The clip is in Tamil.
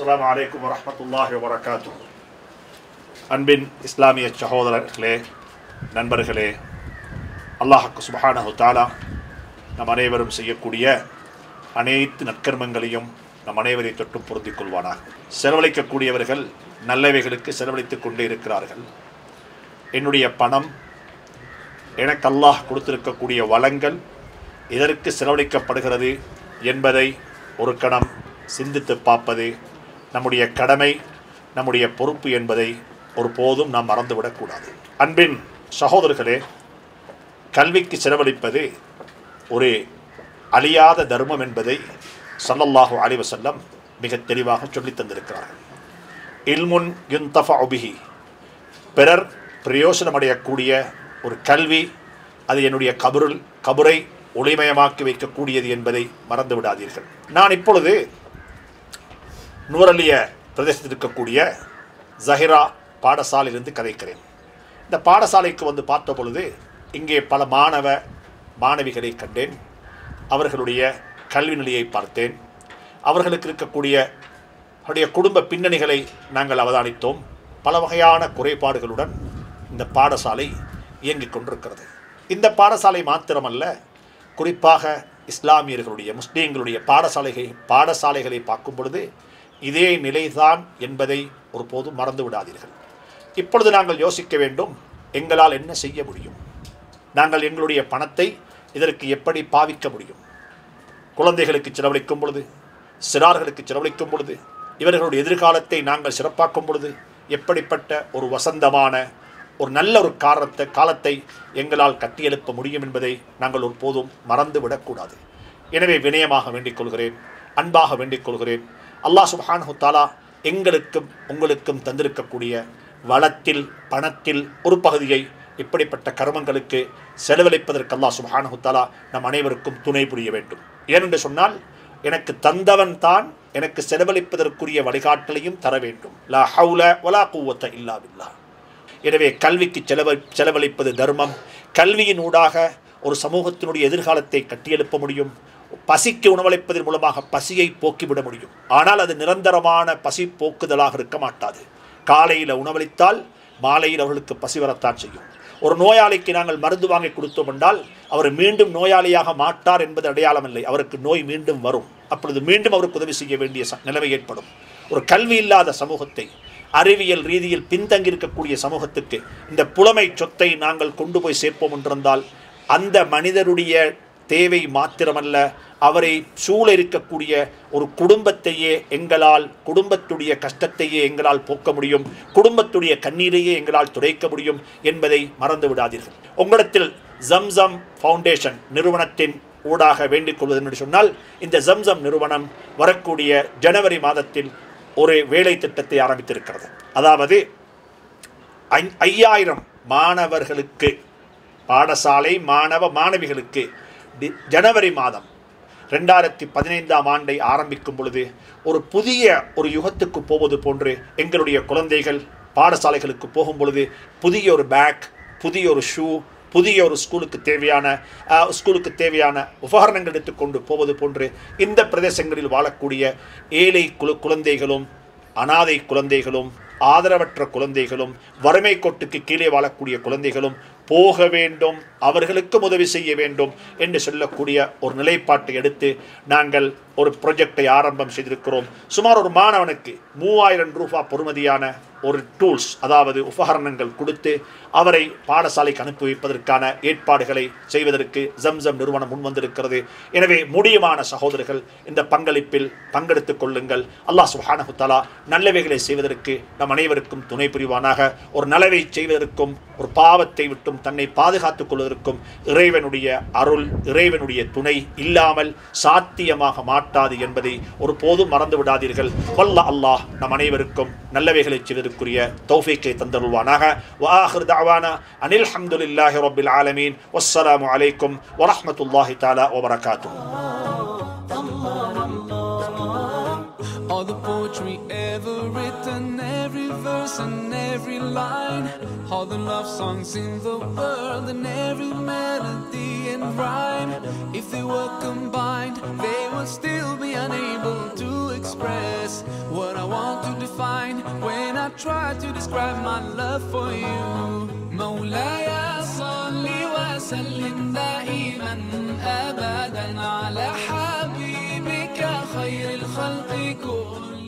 அஸ்லாம் வலைக்கம் வரமத்துல்லாஹி வரகாத்து அன்பின் இஸ்லாமிய சகோதரர்களே நண்பர்களே அல்லாஹக்கு சுபஹானஹு தாலா நம் அனைவரும் செய்யக்கூடிய அனைத்து நற்கர்மங்களையும் நம் அனைவரை தொட்டும் பொருந்திக் கொள்வானாக செலவழிக்கக்கூடியவர்கள் நல்லவைகளுக்கு செலவழித்துக் கொண்டே இருக்கிறார்கள் என்னுடைய பணம் எனக்கு அல்லாஹ் கொடுத்திருக்கக்கூடிய வளங்கள் இதற்கு செலவழிக்கப்படுகிறது என்பதை ஒரு கணம் சிந்தித்து பார்ப்பது நம்முடைய கடமை நம்முடைய பொறுப்பு என்பதை ஒருபோதும் நாம் மறந்துவிடக்கூடாது. அன்பின் சகோதரர்களே கல்விக்கு செலவழிப்பது ஒரு அழியாத தர்மம் என்பதை சல்லல்லாஹு அலிவசல்லம் மிக தெளிவாக சொல்லித் தந்திருக்கிறார்கள். இல்முன் யுந்தஃபா உபிஹி பிறர் பிரயோசனமடையக்கூடிய ஒரு கல்வி அது என்னுடைய கபருள் கபரை ஒளிமயமாக்கி வைக்கக்கூடியது என்பதை மறந்து விடாதீர்கள் நான் இப்பொழுது நூரலிய பிரதேசத்தில் இருக்கக்கூடிய ஜஹிரா பாடசாலையிலிருந்து கதைக்கிறேன். இந்த பாடசாலைக்கு வந்து பார்த்த பொழுது இங்கே பல மாணவ மாணவிகளை கண்டேன். அவர்களுடைய கல்வி நிலையை பார்த்தேன். அவர்களுக்கு இருக்கக்கூடிய அவருடைய குடும்ப பின்னணிகளை நாங்கள் அவதானித்தோம். பல வகையான குறைபாடுகளுடன் இந்த பாடசாலை இயங்கிக் கொண்டிருக்கிறது. இந்த பாடசாலை மாத்திரமல்ல குறிப்பாக இஸ்லாமியர்களுடைய முஸ்லீம்களுடைய பாடசாலைகள் பாடசாலைகளை பார்க்கும் பொழுது இதே நிலைதான் என்பதை ஒருபோதும் மறந்து விடாதீர்கள். இப்பொழுது நாங்கள் யோசிக்க வேண்டும் எங்களால் என்ன செய்ய முடியும்? நாங்கள் எங்களுடைய பணத்தை இதற்கு எப்படி பாவிக்க முடியும்? குழந்தைகளுக்கு செலவழிக்கும் பொழுது சிறார்களுக்கு செலவழிக்கும் பொழுது இவர்களுடைய எதிர்காலத்தை நாங்கள் சிறப்பாக்கும் பொழுது எப்படிப்பட்ட ஒரு வசந்தமான ஒரு நல்ல ஒரு காரணத்தை காலத்தை எங்களால் கட்டியெழுப்ப முடியும் என்பதை நாங்கள் ஒருபோதும் மறந்து விடக்கூடாது எனவே வினயமாக வேண்டிக் கொள்கிறேன் அன்பாக வேண்டிக் கொள்கிறேன். அல்லாஹ் சுப்ஹானஹு தாலா எங்களுக்கும் உங்களுக்கும் தந்திருக்கக்கூடிய வளத்தில் பணத்தில் ஒரு பகுதியை இப்படிப்பட்ட கர்மங்களுக்கு செலவழிப்பதற்கு அல்லாஹ் சுப்ஹானஹு தாலா நம் அனைவருக்கும் துணை புரிய வேண்டும். ஏனென்று சொன்னால் எனக்கு தந்தவன் தான் எனக்கு செலவழிப்பதற்குரிய வழிகாட்டலையும் தர வேண்டும். லா ஹவுல வலா குவத்த இல்லாவில்லா எனவே கல்விக்கு செலவ செலவழிப்பது தர்மம். கல்வியின் ஊடாக ஒரு சமூகத்தினுடைய எதிர்காலத்தை கட்டியெழுப்ப முடியும். பசிக்கு உணவளிப்பதன் மூலமாக பசியை போக்கிவிட முடியும். ஆனால் அது நிரந்தரமான பசி போக்குதலாக இருக்க மாட்டாது. காலையில் உணவளித்தால் மாலையில் அவர்களுக்கு பசி வரத்தான் செய்யும். ஒரு நோயாளிக்கு நாங்கள் மருந்து வாங்கி கொடுத்தோம் என்றால் அவர் மீண்டும் நோயாளியாக மாட்டார் என்பது அடையாளம் இல்லை அவருக்கு நோய் மீண்டும் வரும். அப்பொழுது மீண்டும் அவருக்கு உதவி செய்ய வேண்டிய ச- நிலைமை ஏற்படும். ஒரு கல்வி இல்லாத சமூகத்தை அறிவியல் ரீதியில் பின்தங்கி இருக்கக்கூடிய சமூகத்துக்கு இந்த புலமை சொத்தை நாங்கள் கொண்டு போய் சேர்ப்போம் என்றிருந்தால் அந்த மனிதருடைய தேவை மாத்திரமல்ல அவரை சூழ இருக்கக்கூடிய ஒரு குடும்பத்தையே எங்களால் குடும்பத்துடைய கஷ்டத்தையே எங்களால் போக்க முடியும் குடும்பத்துடைய கண்ணீரையே எங்களால் துடைக்க முடியும் என்பதை மறந்து விடாதீர்கள். உங்களிடத்தில் ஜம்சம் ஃபவுண்டேஷன் நிறுவனத்தின் ஊடாக வேண்டிக் கொள்வது என்று சொன்னால் இந்த ஜம்சம் நிறுவனம் வரக்கூடிய ஜனவரி மாதத்தில் ஒரு வேலை திட்டத்தை ஆரம்பித்திருக்கிறது. அதாவது ஐ- ஐயாயிரம் மாணவர்களுக்கு பாடசாலை மாணவ மாணவிகளுக்கு ஜனவரி மாதம் ரெண்டாயிரத்தி பதினைந்தாம் ஆண்டை ஆரம்பிக்கும் பொழுது ஒரு புதிய ஒரு யுகத்துக்கு போவது போன்று எங்களுடைய குழந்தைகள் பாடசாலைகளுக்கு போகும் பொழுது புதிய ஒரு பேக் புதிய ஒரு ஷூ புதிய ஒரு ஸ்கூலுக்கு தேவையான ஸ்கூலுக்கு தேவையான உபகரணங்கள் எடுத்துக்கொண்டு போவது போன்று இந்த பிரதேசங்களில் வாழக்கூடிய ஏழை குழு குழந்தைகளும் அனாதை குழந்தைகளும் ஆதரவற்ற குழந்தைகளும் வறுமை கோட்டுக்கு கீழே வாழக்கூடிய குழந்தைகளும் போக வேண்டும் அவர்களுக்கும் உதவி செய்ய வேண்டும் என்று சொல்லக்கூடிய ஒரு நிலைப்பாட்டை எடுத்து நாங்கள் ஒரு ப்ரொஜெக்டை ஆரம்பம் செய்திருக்கிறோம். சுமார் ஒரு மாணவனுக்கு மூவாயிரம் ரூபா பொறுமதியான ஒரு டூல்ஸ் அதாவது உபகரணங்கள் கொடுத்து அவரை பாடசாலைக்கு அனுப்பி வைப்பதற்கான ஏற்பாடுகளை செய்வதற்கு ஜம்சம் நிறுவனம் முன்வந்திருக்கிறது எனவே முடியுமான சகோதரர்கள் இந்த பங்களிப்பில் பங்கெடுத்துக் கொள்ளுங்கள். அல்லாஹ் சுஹானகுத்தாலா நல்லவைகளை செய்வதற்கு நம் அனைவருக்கும் துணை புரிவானாக. ஒரு நலவை செய்வதற்கும் ஒரு பாவத்தை விட்டும் தன்னை பாதுகாத்துக் கொள்வதற்கும் இறைவனுடைய அருள் இறைவனுடைய துணை இல்லாமல் சாத்தியமாக மாற்ற காட்டாது என்பதை ஒரு போதும் மறந்து விடாதீர்கள் வல்ல அல்லாஹ் நம் அனைவருக்கும் நல்லவைகளை செய்வதற்குரிய தௌஃபீக்கை தந்தருள்வானாக வாஹிர் தஅவானா அனில் ஹம்துலில்லாஹி ரபில் ஆலமீன் வஸ்ஸலாமு அலைக்கும் வரஹ்மத்துல்லாஹி தாலா வபரகாத்துஹு All the poetry ever written, every verse and every line. All the love songs in the world and every melody and rhyme. If they were combined, they define when I try to describe my love for you. مولاي صل وسلم دائما أبدا على حبيبك خير الخلق كلهم.